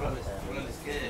Háblales, háblales que